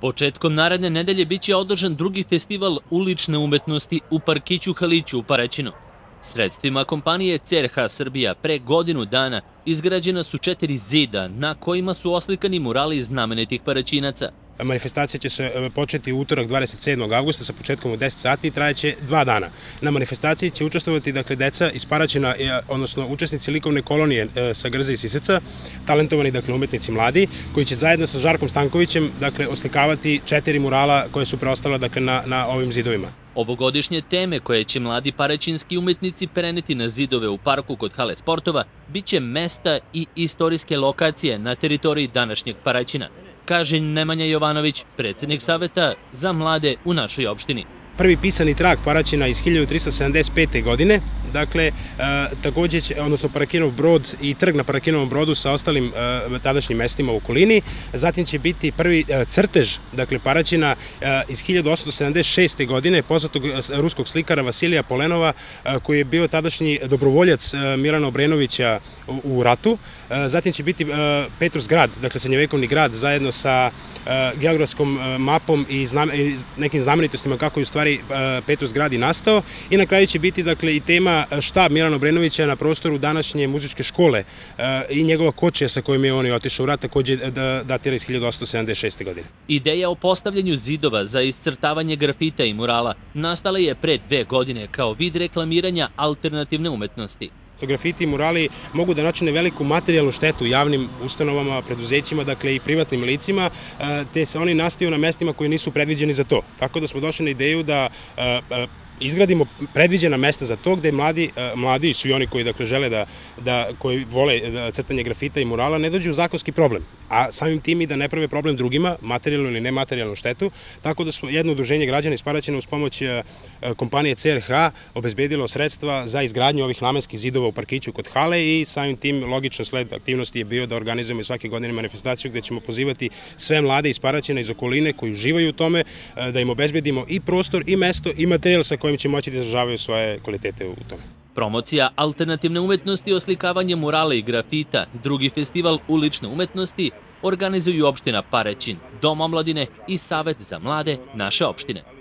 Početkom naredne nedelje biće održan drugi festival ulične umetnosti u Parkiću Haliću u Parećinu. Sredstvima kompanije CRH Srbija pre godinu dana izgrađena su četiri zida na kojima su oslikani murali znamenitih parećinaca – Manifestacija će se e, početi u utorak 27. augusta sa početkom u 10 sati i trajeće dva dana. Na manifestaciji će učestvovati dakle, deca iz Paraćina, e, odnosno učesnici likovne kolonije e, sa Grze i Siseca, talentovani dakle, umetnici mladi, koji će zajedno sa Žarkom Stankovićem dakle, oslikavati četiri murala koje su preostala dakle, na, na ovim zidovima. Ovogodišnje teme koje će mladi parećinski umetnici preneti na zidove u parku kod hale sportova biće mesta i istorijske lokacije na teritoriji današnjeg Paraćina kaže Nemanja Jovanović, predsednik Saveta za mlade u našoj opštini. Prvi pisani trag Paraćina iz 1375. godine, dakle, e, takođe će, odnosno Parakinov brod i trg na Parakinovom brodu sa ostalim e, tadašnjim mestima u okolini, zatim će biti prvi e, crtež, dakle, Paraćina iz 1876. godine, poznatog ruskog slikara Vasilija Polenova, koji je bio tadašnji dobrovoljac Milana Obrenovića u, ratu, zatim će biti Petrus grad, dakle, srednjevekovni grad, zajedno sa geografskom mapom i, i nekim znamenitostima kako je u stvari e, Petrus grad i nastao i na kraju će biti dakle i tema e, štab Milana Obrenovića na prostoru današnje muzičke škole e, i njegova kočija sa kojim je on i otišao u rat takođe da datira iz 1876. godine. Ideja o postavljanju zidova za iscrtavanje grafita i murala nastala je pre dve godine kao vid reklamiranja alternativne umetnosti. Grafiti i murali mogu da načine veliku materijalnu štetu javnim ustanovama, preduzećima, dakle i privatnim licima, e, te se oni nastaju na mestima koji nisu predviđeni za to. Tako da smo došli na ideju da e, e, izgradimo predviđena mesta za to gde mladi, mladi su i oni koji dakle žele da, da koji vole crtanje grafita i murala ne dođu u zakonski problem a samim tim i da ne prave problem drugima, materijalnu ili nematerijalnu štetu, tako da smo jedno udruženje građana iz Paraćina uz pomoć e, kompanije CRH obezbedilo sredstva za izgradnju ovih namenskih zidova u parkiću kod hale i samim tim logično sled aktivnosti je bio da organizujemo svake godine manifestaciju gde ćemo pozivati sve mlade iz Paraćina iz okoline koji uživaju u tome e, da im obezbedimo i prostor i mesto i materijal sa kojim će moći da izražavaju svoje kvalitete u tome. Promocija alternativne umetnosti, oslikavanje murala i grafita, drugi festival ulične umetnosti organizuju opština Parećin, Dom omladine i Savet za mlade naše opštine.